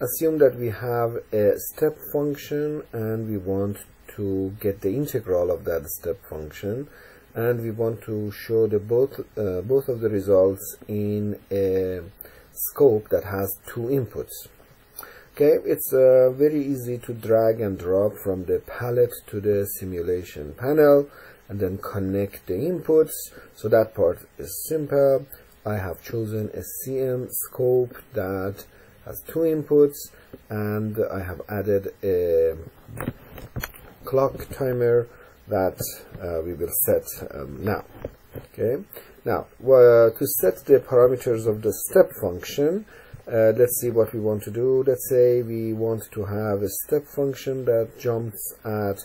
assume that we have a step function and we want to get the integral of that step function. And we want to show the both uh, both of the results in a scope that has two inputs. Okay it's uh, very easy to drag and drop from the palette to the simulation panel and then connect the inputs. So that part is simple. I have chosen a CM scope that has two inputs and I have added a clock timer that uh, we will set um, now. Okay? Now uh, to set the parameters of the step function uh, let's see what we want to do. Let's say we want to have a step function that jumps at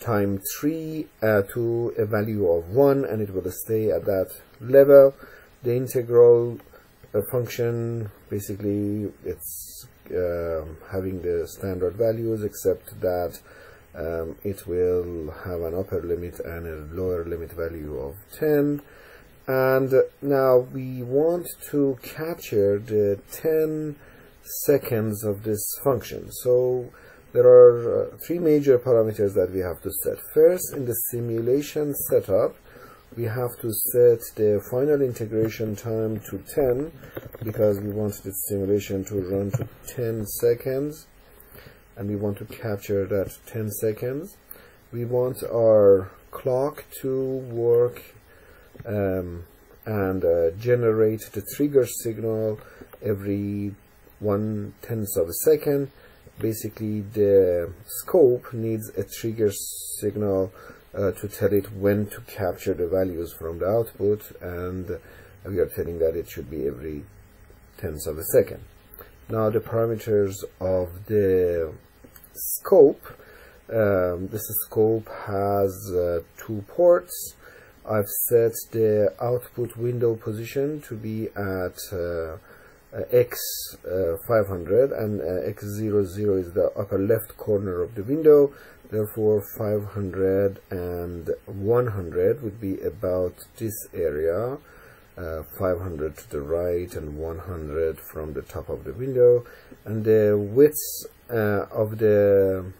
time 3 uh, to a value of 1 and it will stay at that level. The integral uh, function. Basically it's uh, having the standard values except that um, it will have an upper limit and a lower limit value of 10 and now we want to capture the 10 seconds of this function. So there are uh, three major parameters that we have to set. First in the simulation setup we have to set the final integration time to 10 because we want the simulation to run to 10 seconds and we want to capture that 10 seconds. We want our clock to work um, and uh, generate the trigger signal every one tenth of a second. Basically the scope needs a trigger signal uh, to tell it when to capture the values from the output and we are telling that it should be every tenth of a second. Now the parameters of the scope, um, this scope has uh, two ports. I've set the output window position to be at uh, uh x500 uh, and uh, x00 is the upper left corner of the window. Therefore 500 and 100 would be about this area uh, 500 to the right and 100 from the top of the window. And the width uh, of the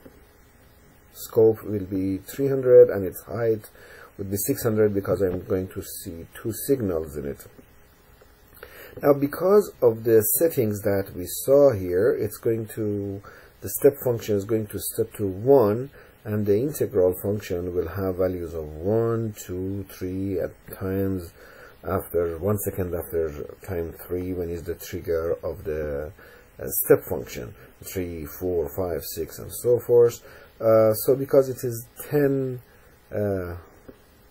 scope will be 300 and its height would be 600 because I'm going to see two signals in it now because of the settings that we saw here it's going to the step function is going to step to 1 and the integral function will have values of 1, 2, 3 at times after 1 second after time 3 when is the trigger of the uh, step function. 3, 4, 5, 6 and so forth. Uh, so because it is 10 uh,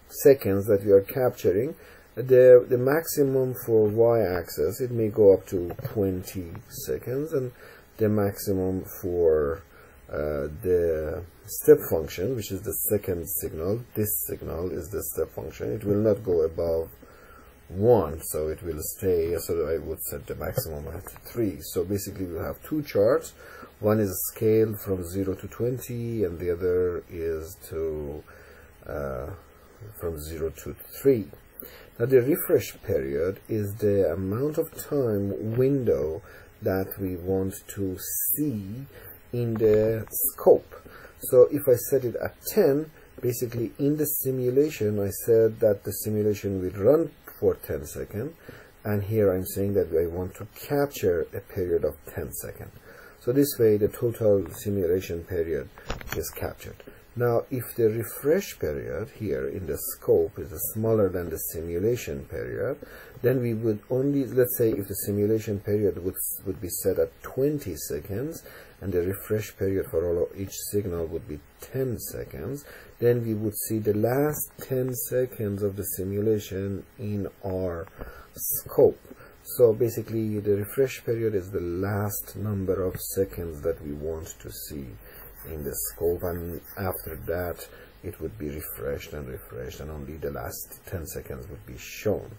seconds that we are capturing the the maximum for y-axis it may go up to 20 seconds and the maximum for uh, the step function which is the second signal this signal is the step function it will not go above 1 so it will stay so I would set the maximum at 3 so basically we have two charts. One is scaled from 0 to 20 and the other is to uh, from 0 to 3 now the refresh period is the amount of time window that we want to see in the scope. So if I set it at 10, basically in the simulation, I said that the simulation will run for 10 seconds. And here I'm saying that I want to capture a period of 10 seconds. So this way the total simulation period is captured. Now, if the refresh period here in the scope is smaller than the simulation period, then we would only, let's say if the simulation period would, would be set at 20 seconds, and the refresh period for all of each signal would be 10 seconds, then we would see the last 10 seconds of the simulation in our scope. So basically the refresh period is the last number of seconds that we want to see in the scope and after that it would be refreshed and refreshed and only the last 10 seconds would be shown.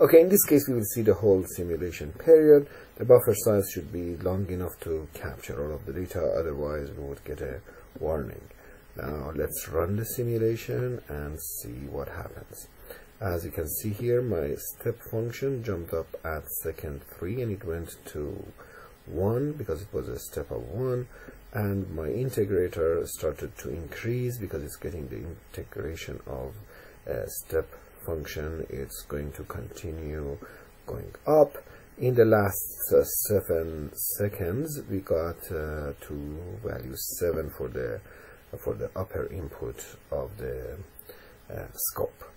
Okay, in this case we will see the whole simulation period. The buffer size should be long enough to capture all of the data, otherwise we would get a warning. Now let's run the simulation and see what happens. As you can see here, my step function jumped up at second 3 and it went to 1 because it was a step of 1 and my integrator started to increase because it's getting the integration of a step function. It's going to continue going up. In the last uh, seven seconds we got uh, to value 7 for the for the upper input of the uh, scope